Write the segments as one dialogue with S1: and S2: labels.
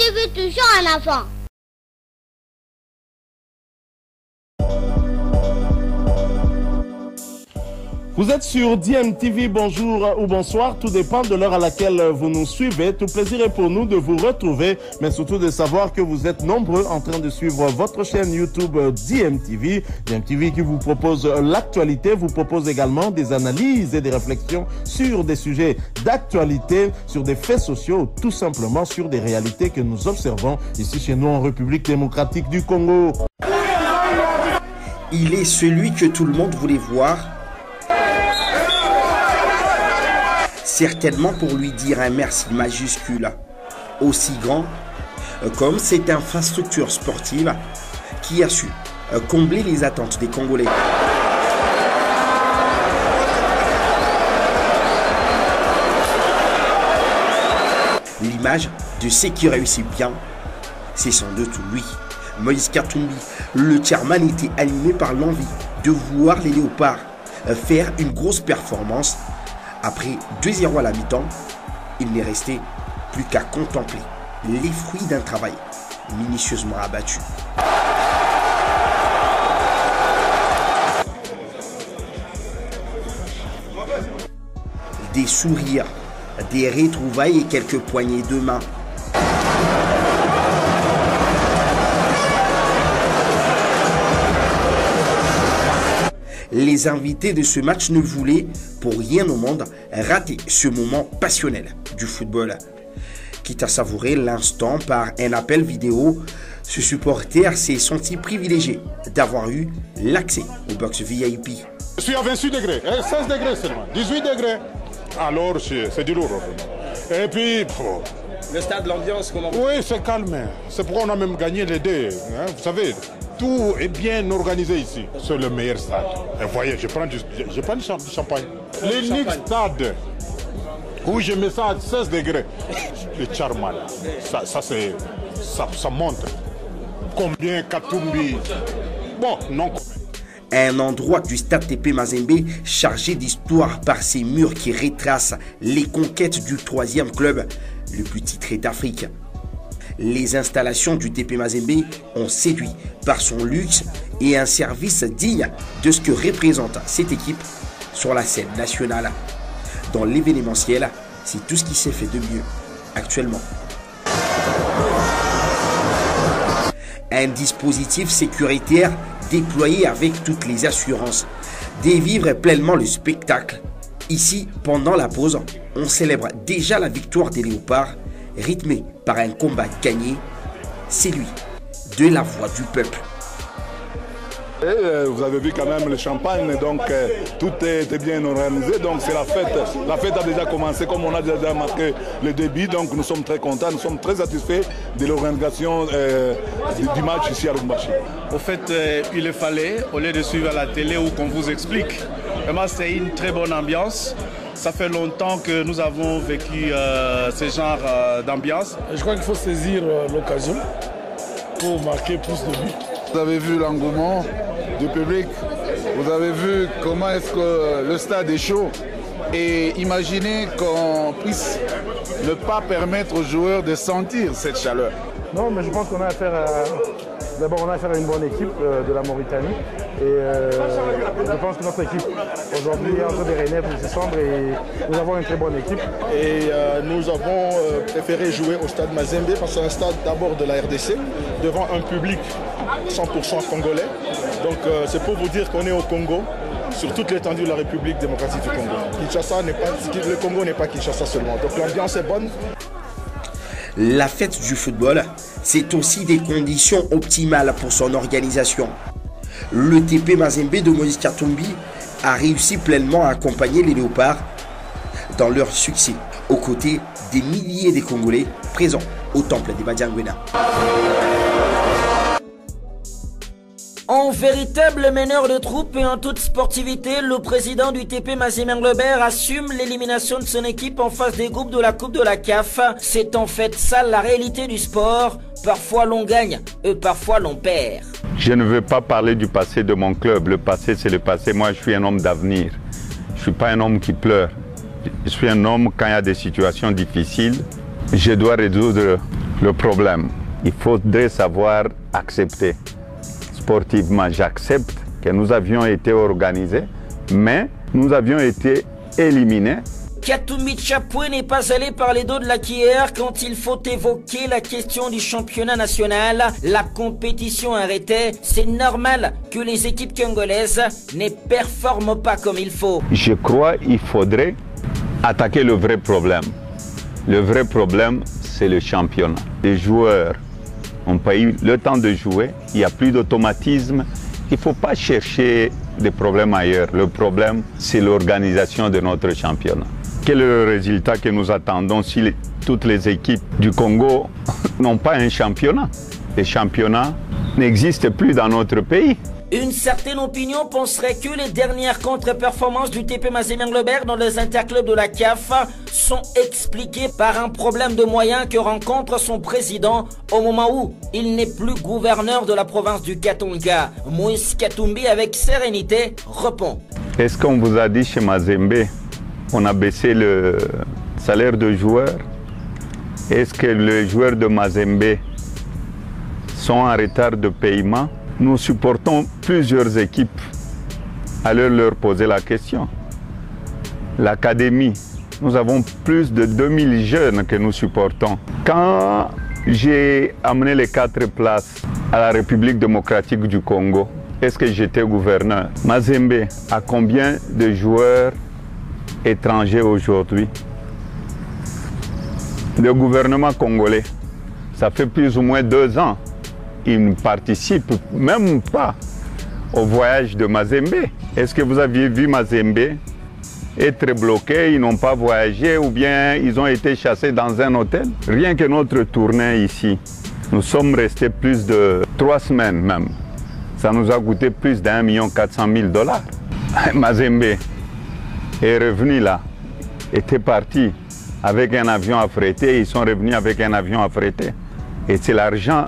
S1: DMTV toujours en avant
S2: Vous êtes sur DMTV, bonjour ou bonsoir, tout dépend de l'heure à laquelle vous nous suivez. Tout plaisir est pour nous de vous retrouver, mais surtout de savoir que vous êtes nombreux en train de suivre votre chaîne YouTube DMTV. DMTV qui vous propose l'actualité, vous propose également des analyses et des réflexions sur des sujets d'actualité, sur des faits sociaux, tout simplement sur des réalités que nous observons ici chez nous en République démocratique du Congo.
S3: Il est celui que tout le monde voulait voir certainement pour lui dire un merci majuscule, aussi grand comme cette infrastructure sportive qui a su combler les attentes des Congolais. L'image de ce qui réussit bien, c'est sans doute lui. Moïse Katumbi, le chairman était animé par l'envie de voir les léopards faire une grosse performance après 2-0 à la mi-temps, il n'est resté plus qu'à contempler les fruits d'un travail minutieusement abattu. Des sourires, des retrouvailles et quelques poignées de main. Les invités de ce match ne voulaient pour rien au monde rater ce moment passionnel du football. Quitte à savourer l'instant par un appel vidéo, ce supporter s'est senti privilégié d'avoir eu l'accès au box VIP.
S4: Je suis à 26 degrés, 16 degrés seulement, 18 degrés. Alors c'est du lourd. Et puis,
S5: le stade, l'ambiance, comment
S4: Oui, c'est calme. C'est pourquoi on a même gagné les deux. Hein. Vous savez, tout est bien organisé ici. C'est le meilleur stade. Et voyez, je prends du, je prends du champagne. L'unique stade où je mets ça à 16 degrés, le Charman. Ça, ça, ça, ça montre combien Katumbi. Bon, non
S3: un endroit du stade TP Mazembe chargé d'histoire par ses murs qui retracent les conquêtes du troisième club le plus titré d'Afrique. Les installations du TP Mazembe ont séduit par son luxe et un service digne de ce que représente cette équipe sur la scène nationale. Dans l'événementiel, c'est tout ce qui s'est fait de mieux actuellement. Un dispositif sécuritaire déployé avec toutes les assurances, dévivre pleinement le spectacle. Ici, pendant la pause, on célèbre déjà la victoire des léopards, rythmée par un combat gagné. C'est lui, de la voix du peuple.
S6: Et euh, vous avez vu quand même le champagne, donc euh, tout est, bien organisé, donc c'est la fête. La fête a déjà commencé, comme on a déjà marqué le début, donc nous sommes très contents, nous sommes très satisfaits de l'organisation euh, du, match ici à Lumbashi.
S7: Au fait, il le fallait, au lieu de suivre à la télé ou qu'on vous explique. Vraiment, c'est une très bonne ambiance. Ça fait longtemps que nous avons vécu ce genre d'ambiance.
S8: Je crois qu'il faut saisir l'occasion pour marquer plus de buts.
S6: Vous avez vu l'engouement du public, vous avez vu comment est-ce que le stade est chaud. Et imaginez qu'on puisse ne pas permettre aux joueurs de sentir cette chaleur.
S9: Non, mais je pense qu'on a affaire à... D'abord, on a affaire à une bonne équipe euh, de la Mauritanie. Et euh, je pense que notre équipe aujourd'hui est en train de renaître de cendres et nous avons une très bonne équipe.
S10: Et euh, nous avons préféré jouer au stade Mazembe parce que c'est un stade d'abord de la RDC, devant un public 100% congolais. Donc c'est pour vous dire qu'on est au Congo, sur toute l'étendue de la République démocratique du Congo. Kinshasa n'est pas, le Congo n'est pas Kinshasa seulement. Donc l'ambiance est bonne.
S3: La fête du football, c'est aussi des conditions optimales pour son organisation. Le TP Mazembe de Moïse Katumbi a réussi pleinement à accompagner les léopards dans leur succès, aux côtés des milliers de Congolais présents au temple de Badiangwena.
S11: En véritable meneur de troupe et en toute sportivité, le président du TP Mazimir Lebert assume l'élimination de son équipe en face des groupes de la Coupe de la CAF. C'est en fait ça la réalité du sport. Parfois l'on gagne et parfois l'on perd.
S12: Je ne veux pas parler du passé de mon club. Le passé, c'est le passé. Moi, je suis un homme d'avenir. Je ne suis pas un homme qui pleure. Je suis un homme, quand il y a des situations difficiles, je dois résoudre le problème. Il faudrait savoir accepter sportivement, j'accepte que nous avions été organisés, mais nous avions été éliminés.
S11: Katumi Chapoué n'est pas allé par les dos de la quand il faut évoquer la question du championnat national. La compétition arrêtée, c'est normal que les équipes congolaises ne performent pas comme il faut.
S12: Je crois qu'il faudrait attaquer le vrai problème. Le vrai problème, c'est le championnat. Les joueurs n'ont pas eu le temps de jouer, il n'y a plus d'automatisme. Il ne faut pas chercher des problèmes ailleurs. Le problème, c'est l'organisation de notre championnat. Quel est le résultat que nous attendons si toutes les équipes du Congo n'ont pas un championnat? Les championnats n'existent plus dans notre pays.
S11: Une certaine opinion penserait que les dernières contre-performances du TP Mazemir Lebert dans les interclubs de la CAF sont expliquées par un problème de moyens que rencontre son président au moment où il n'est plus gouverneur de la province du Katonga. Moïse Katumbi, avec sérénité, répond.
S12: Est-ce qu'on vous a dit chez Mazembe, on a baissé le salaire de joueurs Est-ce que les joueurs de Mazembe sont en retard de paiement? Nous supportons plusieurs équipes. Allez leur poser la question. L'académie, nous avons plus de 2000 jeunes que nous supportons. Quand j'ai amené les quatre places à la République démocratique du Congo, est-ce que j'étais gouverneur? Mazembe a combien de joueurs étrangers aujourd'hui? Le gouvernement congolais, ça fait plus ou moins deux ans ils ne participent même pas au voyage de Mazembe. Est-ce que vous aviez vu Mazembe être bloqué, ils n'ont pas voyagé ou bien ils ont été chassés dans un hôtel? Rien que notre tournée ici, nous sommes restés plus de trois semaines même. Ça nous a coûté plus d'un million quatre cent mille dollars. Mazembe est revenu là, était parti avec un avion affrété, ils sont revenus avec un avion affrété. Et c'est l'argent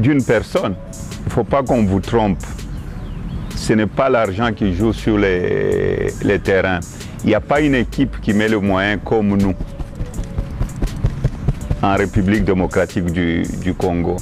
S12: d'une personne. Il ne faut pas qu'on vous trompe. Ce n'est pas l'argent qui joue sur les, terrains. Il n'y a pas une équipe qui met le moyen comme nous en République démocratique du Congo.